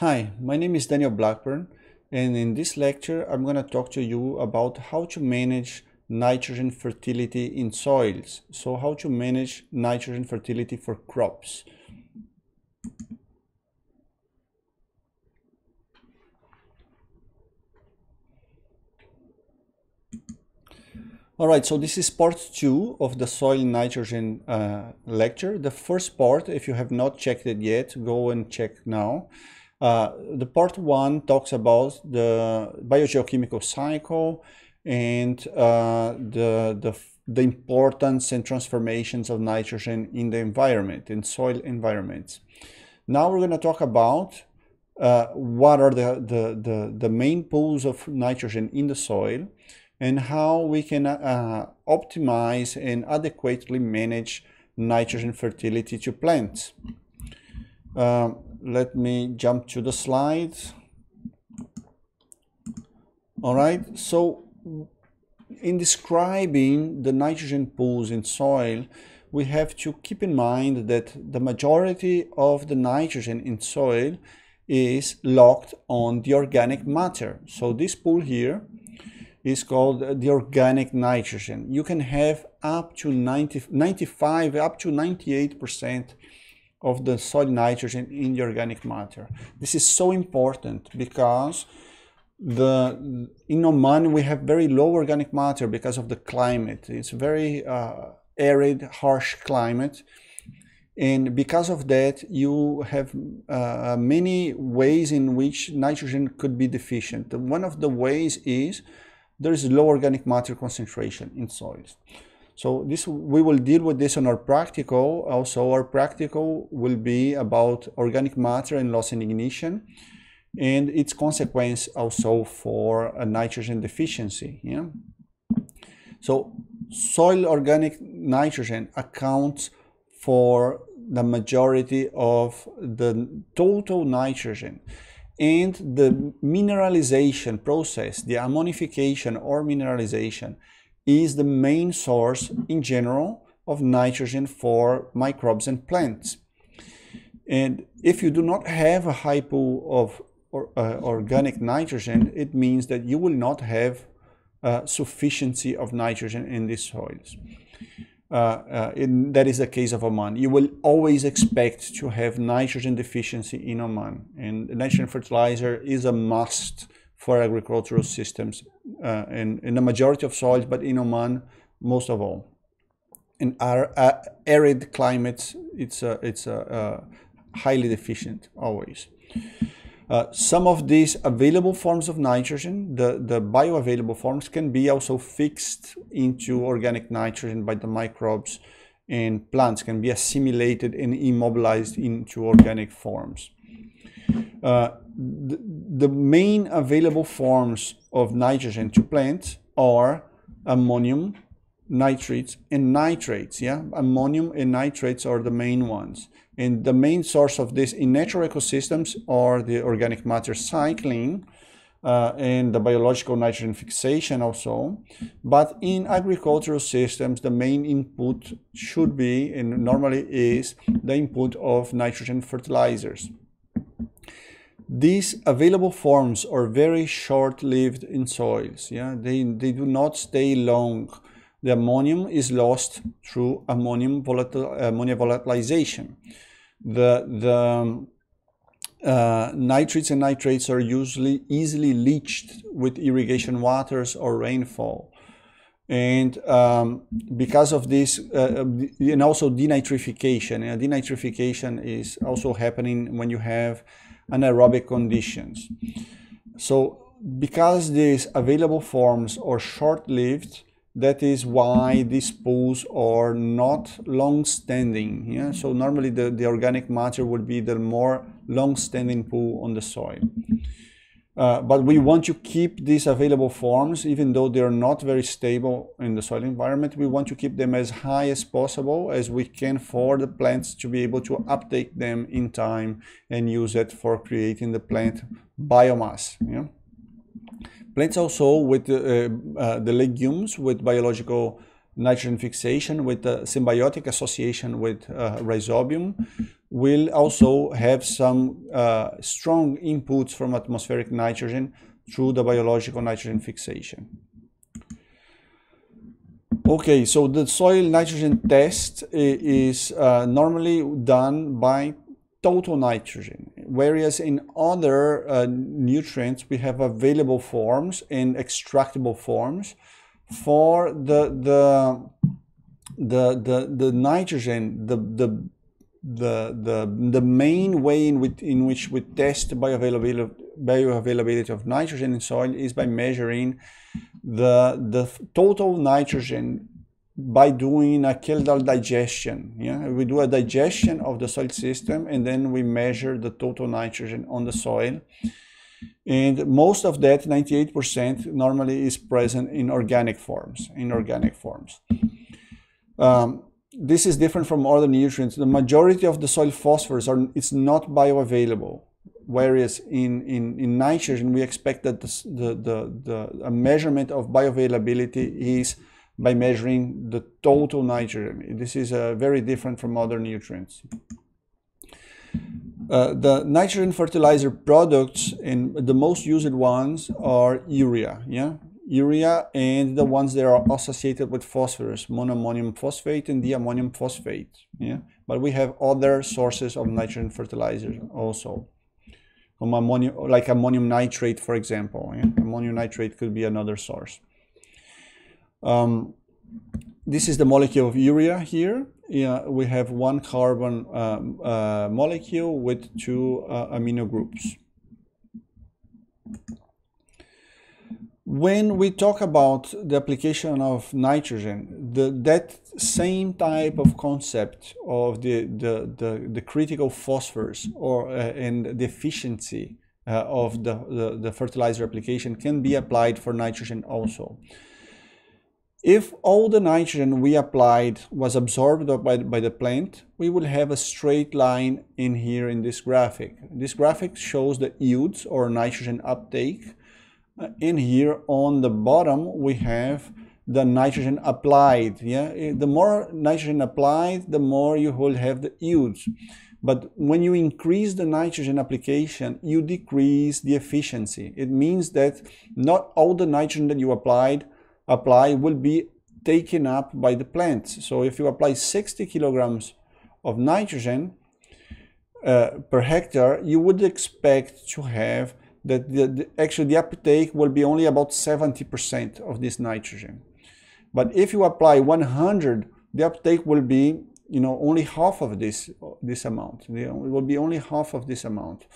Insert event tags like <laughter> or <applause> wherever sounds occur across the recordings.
Hi, my name is Daniel Blackburn and in this lecture I'm going to talk to you about how to manage nitrogen fertility in soils. So how to manage nitrogen fertility for crops. All right, so this is part two of the soil nitrogen uh, lecture. The first part, if you have not checked it yet, go and check now. Uh, the part one talks about the biogeochemical cycle and uh, the, the, the importance and transformations of nitrogen in the environment, in soil environments. Now we're going to talk about uh, what are the, the, the, the, main pools of nitrogen in the soil and how we can uh, optimize and adequately manage nitrogen fertility to plants. Um, let me jump to the slides. All right, so in describing the nitrogen pools in soil, we have to keep in mind that the majority of the nitrogen in soil is locked on the organic matter. So this pool here is called the organic nitrogen. You can have up to 90, 95, up to 98 percent of the soil nitrogen in the organic matter. This is so important because the in Oman we have very low organic matter because of the climate. It's a very uh, arid, harsh climate. And because of that, you have uh, many ways in which nitrogen could be deficient. One of the ways is there is low organic matter concentration in soils. So this we will deal with this on our practical. Also, our practical will be about organic matter and loss in ignition and its consequence also for a nitrogen deficiency. Yeah? So soil organic nitrogen accounts for the majority of the total nitrogen and the mineralization process, the ammonification or mineralization is the main source in general of nitrogen for microbes and plants. And if you do not have a high pool of or, uh, organic nitrogen, it means that you will not have uh, sufficiency of nitrogen in these soils. Uh, uh in, that is the case of Oman. You will always expect to have nitrogen deficiency in Oman, and nitrogen fertilizer is a must for agricultural systems uh, in, in the majority of soils, but in Oman, most of all. In our uh, arid climates, it's, uh, it's uh, highly deficient always. Uh, some of these available forms of nitrogen, the, the bioavailable forms, can be also fixed into organic nitrogen by the microbes and plants, can be assimilated and immobilized into organic forms. Uh, the, the main available forms of nitrogen to plants are ammonium, nitrites, and nitrates. Yeah, ammonium and nitrates are the main ones. And the main source of this in natural ecosystems are the organic matter cycling uh, and the biological nitrogen fixation also. But in agricultural systems, the main input should be, and normally is, the input of nitrogen fertilizers. These available forms are very short-lived in soils. Yeah, they, they do not stay long. The ammonium is lost through ammonium volatile, ammonia volatilization. The, the uh, nitrites and nitrates are usually easily leached with irrigation waters or rainfall. And um, because of this, uh, and also denitrification. Denitrification is also happening when you have anaerobic conditions. So because these available forms are short-lived, that is why these pools are not long-standing. Yeah? So normally the, the organic matter would be the more long-standing pool on the soil. Uh, but we want to keep these available forms, even though they're not very stable in the soil environment, we want to keep them as high as possible as we can for the plants to be able to uptake them in time and use it for creating the plant biomass. Yeah? Plants also with uh, uh, the legumes with biological nitrogen fixation with the symbiotic association with uh, rhizobium will also have some uh, strong inputs from atmospheric nitrogen through the biological nitrogen fixation. Okay, so the soil nitrogen test is uh, normally done by total nitrogen, whereas in other uh, nutrients we have available forms and extractable forms for the the the the, the nitrogen the the the the the main way in which in which we test bioavailability bioavailability of nitrogen in soil is by measuring the the total nitrogen by doing a Kjeldahl digestion. Yeah, we do a digestion of the soil system and then we measure the total nitrogen on the soil. And most of that, 98%, normally is present in organic forms. In organic forms. Um, this is different from other nutrients. The majority of the soil phosphorus are it's not bioavailable. Whereas in, in, in nitrogen, we expect that the, the, the, the measurement of bioavailability is by measuring the total nitrogen. This is uh, very different from other nutrients. Uh, the nitrogen fertilizer products and the most used ones are urea, yeah, urea and the ones that are associated with phosphorus, monoammonium phosphate and diammonium phosphate, yeah. But we have other sources of nitrogen fertilizers also, ammonium, like ammonium nitrate, for example. Yeah? Ammonium nitrate could be another source. Um, this is the molecule of urea here. Yeah, we have one carbon um, uh, molecule with two uh, amino groups. When we talk about the application of nitrogen, the, that same type of concept of the, the, the, the critical phosphorus or, uh, and the efficiency uh, of the, the, the fertilizer application can be applied for nitrogen also. If all the nitrogen we applied was absorbed by, by the plant, we will have a straight line in here in this graphic. This graphic shows the yields or nitrogen uptake. Uh, in here on the bottom, we have the nitrogen applied. Yeah, The more nitrogen applied, the more you will have the yields. But when you increase the nitrogen application, you decrease the efficiency. It means that not all the nitrogen that you applied apply will be taken up by the plants. So if you apply 60 kilograms of nitrogen uh, per hectare, you would expect to have that the, the, actually the uptake will be only about 70% of this nitrogen. But if you apply 100, the uptake will be you know only half of this this amount. It will be only half of this amount.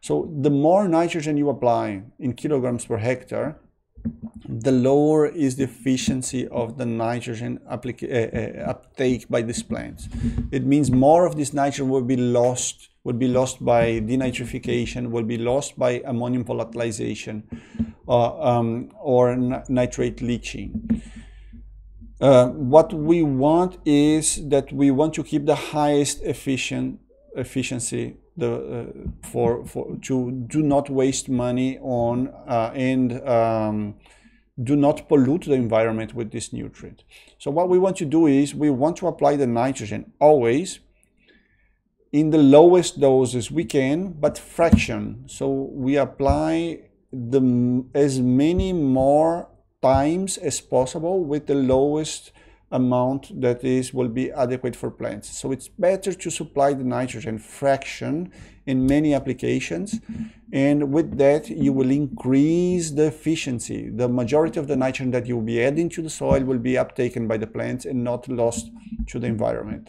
So the more nitrogen you apply in kilograms per hectare, the lower is the efficiency of the nitrogen uh, uh, uptake by these plants. It means more of this nitrogen will be lost, will be lost by denitrification, will be lost by ammonium volatilization uh, um, or nitrate leaching. Uh, what we want is that we want to keep the highest efficient efficiency the uh, for for to do not waste money on uh, and um, do not pollute the environment with this nutrient. So what we want to do is we want to apply the nitrogen always in the lowest doses we can, but fraction. So we apply the as many more times as possible with the lowest amount that is will be adequate for plants. So it's better to supply the nitrogen fraction in many applications and with that you will increase the efficiency. The majority of the nitrogen that you will be adding to the soil will be uptaken by the plants and not lost to the environment.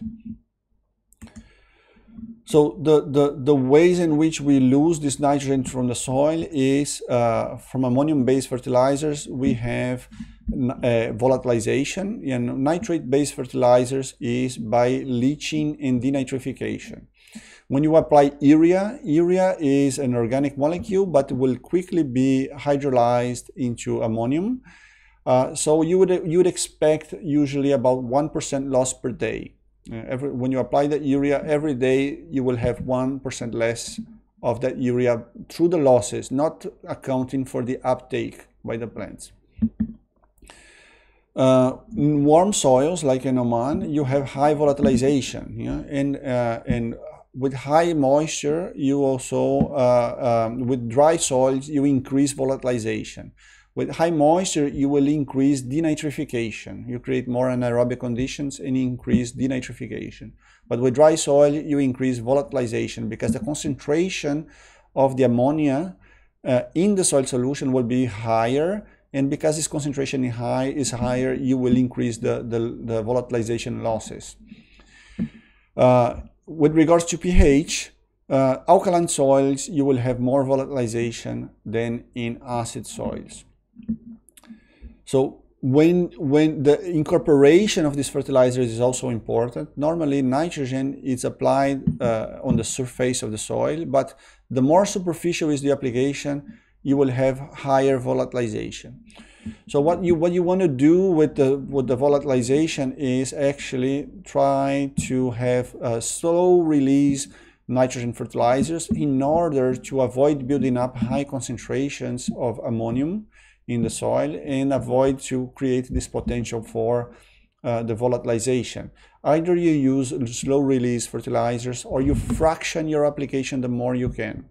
So the, the, the ways in which we lose this nitrogen from the soil is uh, from ammonium-based fertilizers, we have uh, volatilization and nitrate-based fertilizers is by leaching and denitrification. When you apply urea, urea is an organic molecule but will quickly be hydrolyzed into ammonium. Uh, so you would, you would expect usually about 1% loss per day. Every, when you apply the urea every day, you will have 1% less of that urea through the losses, not accounting for the uptake by the plants. Uh, in warm soils like in Oman, you have high volatilization, yeah? and uh, and with high moisture, you also uh, um, with dry soils you increase volatilization. With high moisture, you will increase denitrification. You create more anaerobic conditions and increase denitrification. But with dry soil, you increase volatilization because the concentration of the ammonia uh, in the soil solution will be higher and because this concentration is high is higher you will increase the, the, the volatilization losses uh, with regards to pH uh, alkaline soils you will have more volatilization than in acid soils so when when the incorporation of these fertilizers is also important normally nitrogen is applied uh, on the surface of the soil but the more superficial is the application you will have higher volatilization. So what you what you want to do with the with the volatilization is actually try to have a slow release nitrogen fertilizers in order to avoid building up high concentrations of ammonium in the soil and avoid to create this potential for uh, the volatilization. Either you use slow release fertilizers or you fraction your application the more you can.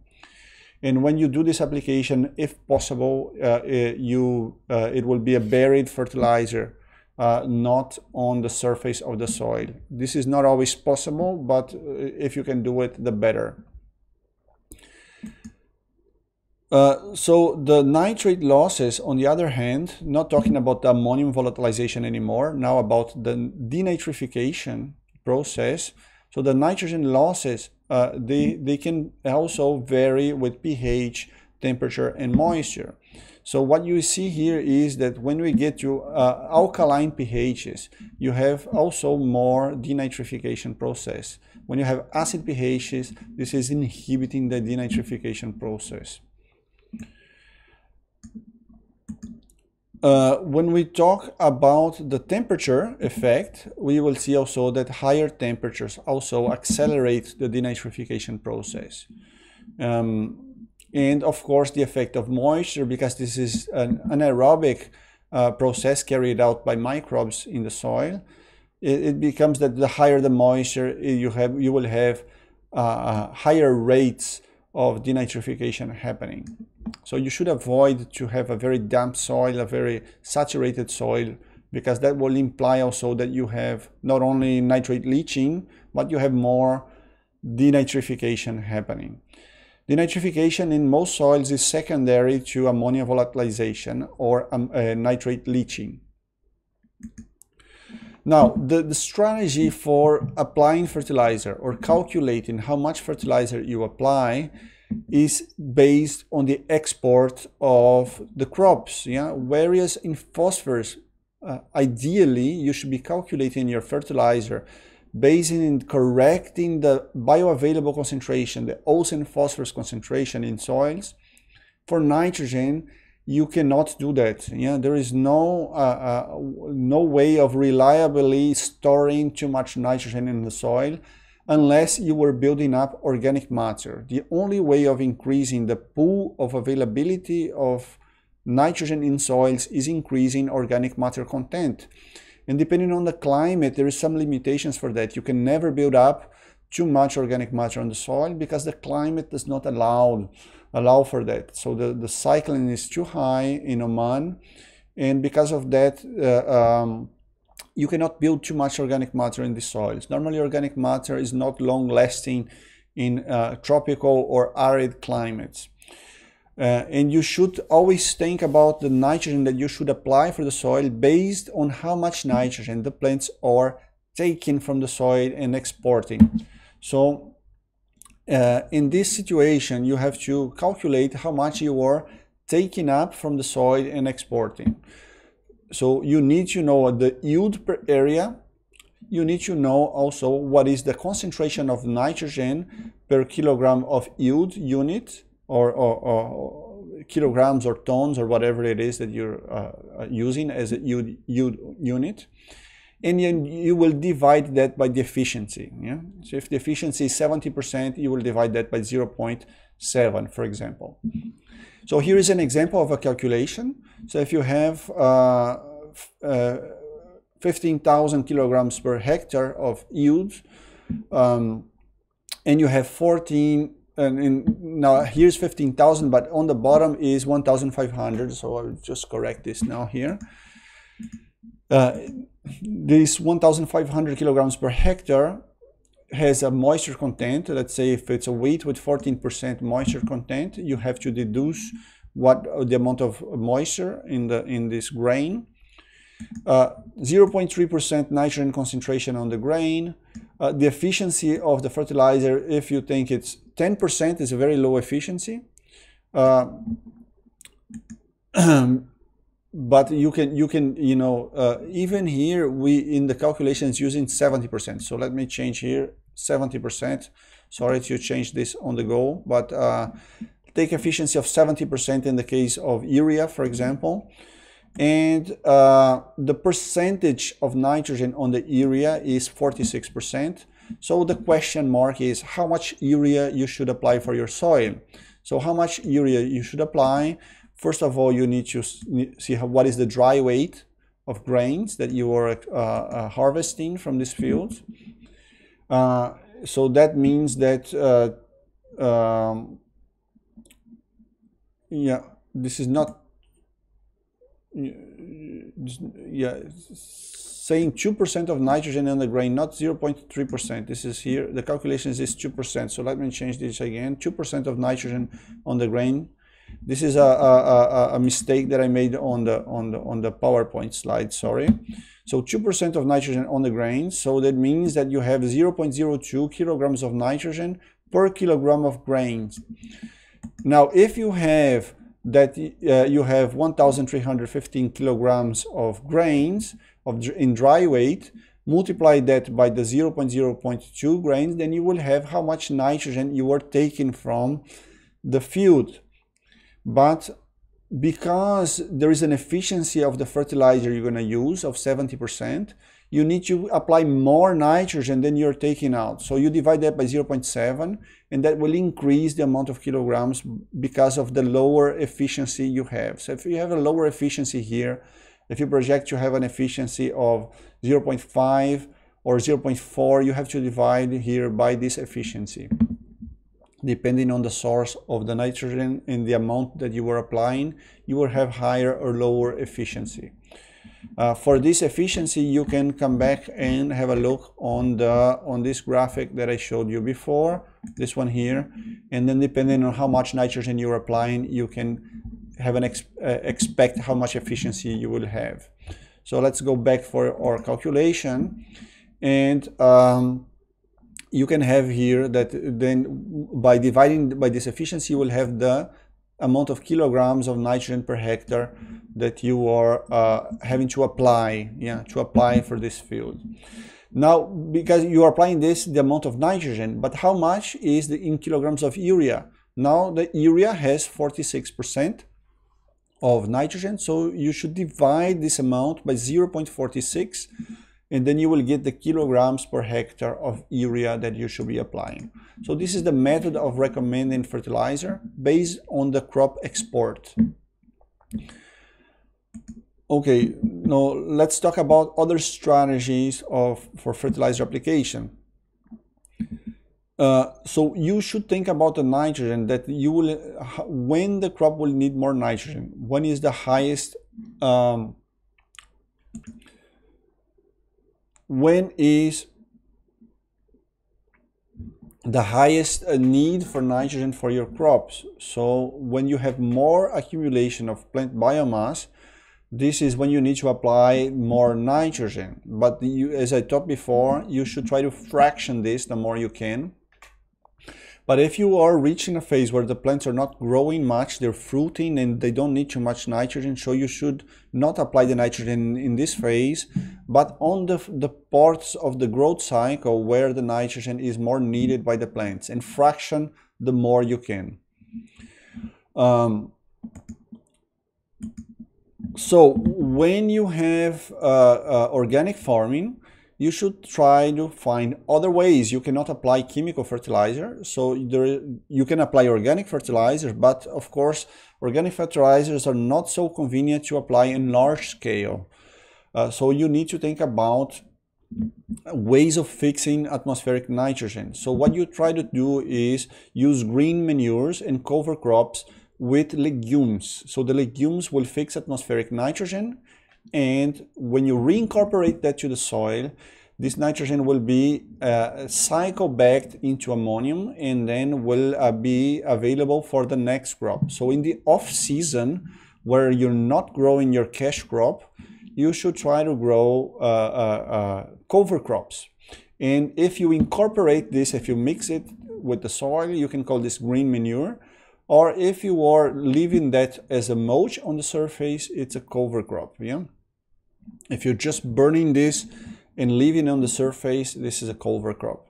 And when you do this application, if possible, uh, uh, you uh, it will be a buried fertilizer, uh, not on the surface of the soil. This is not always possible, but uh, if you can do it, the better. Uh, so the nitrate losses, on the other hand, not talking about the ammonium volatilization anymore, now about the denitrification process. So the nitrogen losses uh, they, they can also vary with pH, temperature, and moisture. So what you see here is that when we get to uh, alkaline pHs, you have also more denitrification process. When you have acid pHs, this is inhibiting the denitrification process. Uh, when we talk about the temperature effect, we will see also that higher temperatures also accelerate the denitrification process. Um, and of course, the effect of moisture, because this is an anaerobic uh, process carried out by microbes in the soil, it, it, becomes that the higher the moisture you have, you will have uh, higher rates of denitrification happening. So you should avoid to have a very damp soil, a very saturated soil, because that will imply also that you have not only nitrate leaching, but you have more denitrification happening. Denitrification in most soils is secondary to ammonia volatilization or um, uh, nitrate leaching. Now, the, the strategy for applying fertilizer or calculating how much fertilizer you apply is based on the export of the crops. Yeah, whereas in phosphorus, uh, ideally you should be calculating your fertilizer based in correcting the bioavailable concentration, the Olsen phosphorus concentration in soils. For nitrogen, you cannot do that. Yeah, there is no uh, uh, no way of reliably storing too much nitrogen in the soil unless you were building up organic matter. The only way of increasing the pool of availability of nitrogen in soils is increasing organic matter content. And depending on the climate, there is some limitations for that. You can never build up too much organic matter on the soil because the climate does not allow allow for that. So the, the cycling is too high in Oman. And because of that, uh, um, you cannot build too much organic matter in the soils. Normally organic matter is not long lasting in uh, tropical or arid climates. Uh, and you should always think about the nitrogen that you should apply for the soil based on how much nitrogen the plants are taking from the soil and exporting. So uh, in this situation, you have to calculate how much you are taking up from the soil and exporting. So you need to know the yield per area. You need to know also what is the concentration of nitrogen per kilogram of yield unit or, or, or kilograms or tons or whatever it is that you're uh, using as a yield, yield unit and you, you will divide that by the efficiency. Yeah? So if the efficiency is 70%, you will divide that by 0.7, for example. So here is an example of a calculation. So if you have uh, uh, 15,000 kilograms per hectare of yield. Um, and you have 14 and now here's 15,000 but on the bottom is 1,500 so I'll just correct this now here uh, this 1,500 kilograms per hectare has a moisture content. Let's say if it's a wheat with 14% moisture content you have to deduce what the amount of moisture in the in this grain. 0.3% uh, nitrogen concentration on the grain. Uh, the efficiency of the fertilizer, if you think it's 10% is a very low efficiency. Uh, <clears throat> but you can, you can, you know, uh, even here, we in the calculations using 70%. So let me change here, 70%. Sorry to change this on the go, but uh, take efficiency of 70% in the case of urea, for example and uh, the percentage of nitrogen on the urea is 46%. So the question mark is how much urea you should apply for your soil. So how much urea you should apply? First of all, you need to see how, what is the dry weight of grains that you are uh, uh, harvesting from this field. Uh, so that means that uh, um, yeah, this is not yeah, saying 2% of nitrogen in the grain, not 0.3%. This is here, the calculations is 2%. So let me change this again, 2% of nitrogen on the grain. This is a, a, a, mistake that I made on the, on the, on the PowerPoint slide, sorry. So 2% of nitrogen on the grain. So that means that you have 0.02 kilograms of nitrogen per kilogram of grains. Now, if you have that uh, you have 1,315 kilograms of grains of, in dry weight, multiply that by the 0.0.2 grains, then you will have how much nitrogen you are taking from the field. But because there is an efficiency of the fertilizer you're going to use of 70%, you need to apply more nitrogen than you're taking out. So you divide that by 0.7 and that will increase the amount of kilograms because of the lower efficiency you have. So if you have a lower efficiency here, if you project you have an efficiency of 0.5 or 0.4, you have to divide here by this efficiency. Depending on the source of the nitrogen and the amount that you are applying, you will have higher or lower efficiency. Uh, for this efficiency, you can come back and have a look on the on this graphic that I showed you before, this one here, and then depending on how much nitrogen you're applying, you can have an ex uh, expect how much efficiency you will have. So let's go back for our calculation, and um, you can have here that then by dividing by this efficiency, you will have the amount of kilograms of nitrogen per hectare that you are uh, having to apply, yeah, to apply for this field. Now, because you are applying this, the amount of nitrogen, but how much is the in kilograms of urea? Now the urea has 46% of nitrogen, so you should divide this amount by 0.46 and then you will get the kilograms per hectare of urea that you should be applying. So this is the method of recommending fertilizer based on the crop export. Okay, now let's talk about other strategies of for fertilizer application. Uh, so you should think about the nitrogen that you will, when the crop will need more nitrogen, when is the highest um, when is the highest need for nitrogen for your crops. So when you have more accumulation of plant biomass, this is when you need to apply more nitrogen. But you, as I talked before, you should try to fraction this the more you can but if you are reaching a phase where the plants are not growing much, they're fruiting and they don't need too much nitrogen, so you should not apply the nitrogen in this phase, but on the, the parts of the growth cycle where the nitrogen is more needed by the plants and fraction the more you can. Um, so when you have uh, uh, organic farming, you should try to find other ways. You cannot apply chemical fertilizer. So there, you can apply organic fertilizer, but of course, organic fertilizers are not so convenient to apply in large scale. Uh, so you need to think about ways of fixing atmospheric nitrogen. So what you try to do is use green manures and cover crops with legumes. So the legumes will fix atmospheric nitrogen and when you reincorporate that to the soil, this nitrogen will be uh, cycle back into ammonium and then will uh, be available for the next crop. So in the off season, where you're not growing your cash crop, you should try to grow uh, uh, uh, cover crops. And if you incorporate this, if you mix it with the soil, you can call this green manure. Or if you are leaving that as a mulch on the surface, it's a cover crop. Yeah. If you're just burning this and leaving on the surface, this is a cover crop.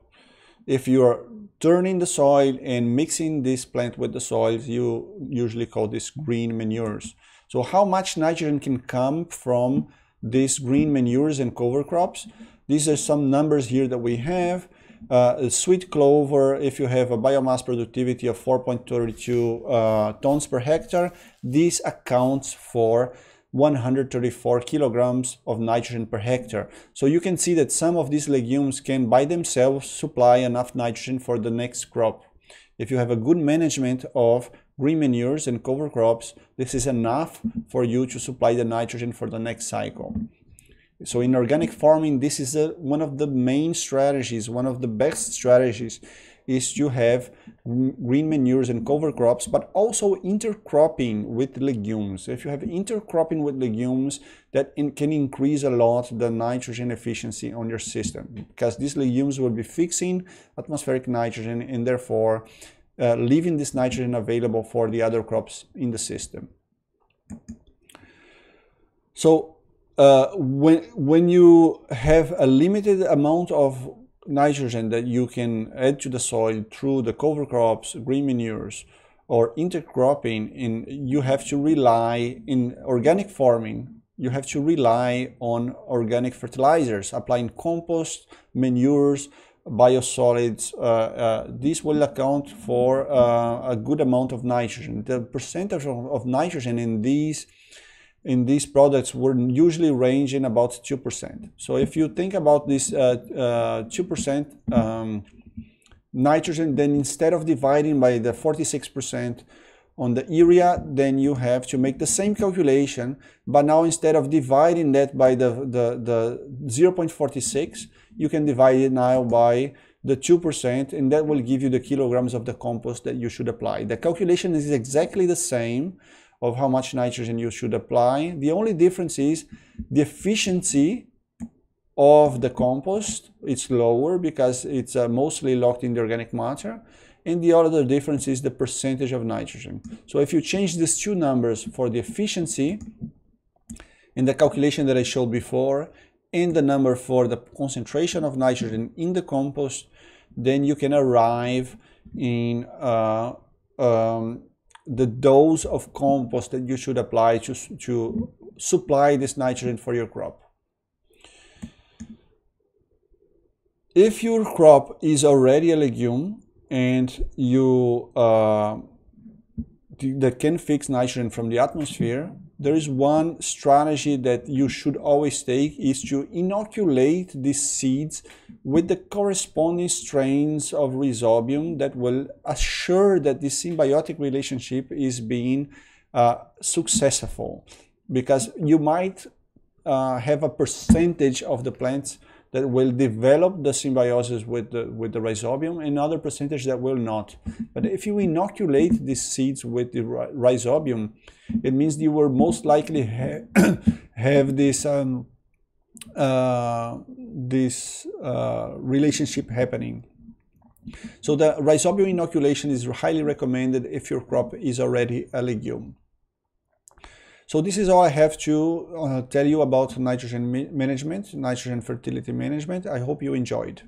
If you are turning the soil and mixing this plant with the soil, you usually call this green manures. So how much nitrogen can come from these green manures and cover crops? These are some numbers here that we have. Uh, sweet clover, if you have a biomass productivity of 4.32 uh, tons per hectare, this accounts for 134 kilograms of nitrogen per hectare. So you can see that some of these legumes can by themselves supply enough nitrogen for the next crop. If you have a good management of green manures and cover crops, this is enough for you to supply the nitrogen for the next cycle. So in organic farming, this is a, one of the main strategies, one of the best strategies is to have green manures and cover crops, but also intercropping with legumes. If you have intercropping with legumes, that in, can increase a lot the nitrogen efficiency on your system because these legumes will be fixing atmospheric nitrogen and therefore uh, leaving this nitrogen available for the other crops in the system. So uh, when, when you have a limited amount of nitrogen that you can add to the soil through the cover crops, green manures, or intercropping, in, you have to rely in organic farming, you have to rely on organic fertilizers, applying compost, manures, biosolids. Uh, uh, this will account for uh, a good amount of nitrogen. The percentage of, of nitrogen in these in these products were usually ranging about 2%. So if you think about this 2% uh, uh, um, nitrogen, then instead of dividing by the 46% on the urea, then you have to make the same calculation, but now instead of dividing that by the, the, the 0.46, you can divide it now by the 2% and that will give you the kilograms of the compost that you should apply. The calculation is exactly the same, of how much nitrogen you should apply. The only difference is the efficiency of the compost. It's lower because it's uh, mostly locked in the organic matter. And the other difference is the percentage of nitrogen. So if you change these two numbers for the efficiency in the calculation that I showed before and the number for the concentration of nitrogen in the compost, then you can arrive in uh, um, the dose of compost that you should apply to, to supply this nitrogen for your crop. If your crop is already a legume and you uh, that can fix nitrogen from the atmosphere, there is one strategy that you should always take is to inoculate these seeds with the corresponding strains of rhizobium that will assure that this symbiotic relationship is being uh, successful. Because you might uh, have a percentage of the plants that will develop the symbiosis with the, with the rhizobium, another percentage that will not. But if you inoculate these seeds with the rhizobium, it means you will most likely ha <coughs> have this um, uh, this uh, relationship happening. So the rhizobium inoculation is highly recommended if your crop is already a legume. So this is all I have to uh, tell you about nitrogen management, nitrogen fertility management. I hope you enjoyed.